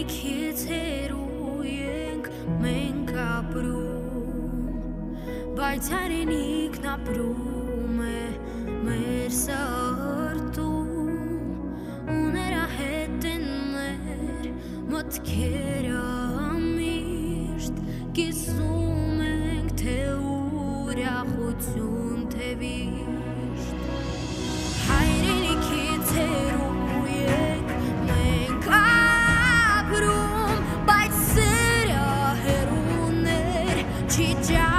Հայրենիքից հերու ենք մենք ապրում Բայց հայրենիքն ապրում է մեր սրտում ու նրա հետ են մեր մտքերը միշտ կիսում ենք թե ուրախություն թե վիշտ she died.